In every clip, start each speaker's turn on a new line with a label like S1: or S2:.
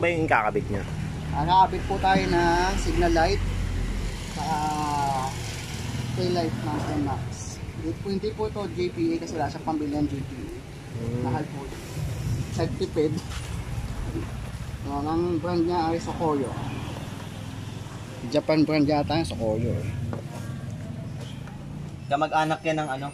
S1: ba yung kakabit niya?
S2: Ah, nakabit po tayo ng signal light sa tail light ng NMAX. Hindi po, hindi po ito JPA kasi wala siyang pambili ng JPA. Mahal po. Nagtipid. So, ang brand niya ay Sokoyo. Japan brand yata yung Sokoyo. eh.
S3: Kamag-anak yan ng ano?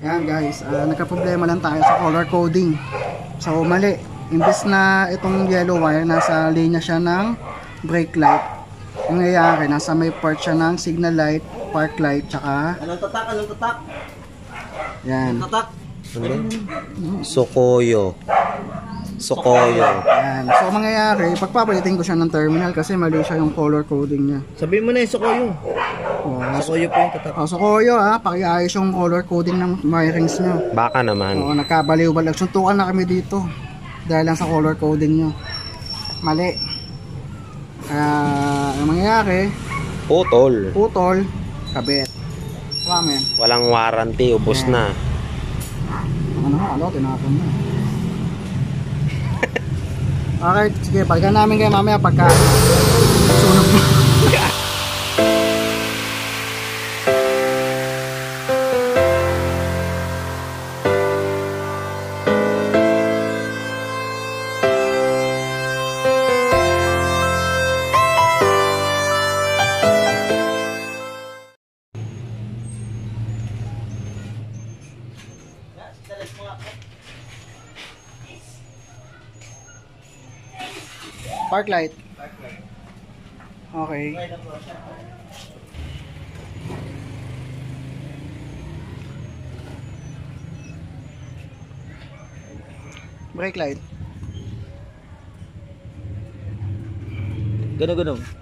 S2: Yan guys, ah, nagka-problema lang tayo sa color coding. So mali, imbes na itong yellow wire, nasa linya siya ng brake light. Ang nangyayari, nasa may part siya ng signal light, park light, tsaka
S3: Anong tatak? Anong tatak?
S2: yan.
S3: Tatak?
S1: Sokoyo. Sokoyo.
S2: Yan. So ang mangyayari, pagpapalitin ko siya ng terminal kasi mali siya yung color coding niya.
S3: Sabihin mo na yung Sokoyo.
S2: Oh,
S3: Sokoyo po yung tatak.
S2: oh, so Koyo ha, pakiayos yung color coding ng wirings nyo.
S1: Baka naman.
S2: Oo, nagkabaliw-baliw. Suntukan na kami dito. Dahil lang sa color coding nyo. Mali. Kaya, ang mangyayari,
S1: Putol.
S2: putol, kabit. Yan.
S1: Walang warranty, ubos na.
S2: Ano nga, alo, tinapon na. okay, sige, balikan namin kayo mamaya pagka Park light. Okay. Brake light.
S3: Ganun, ganun.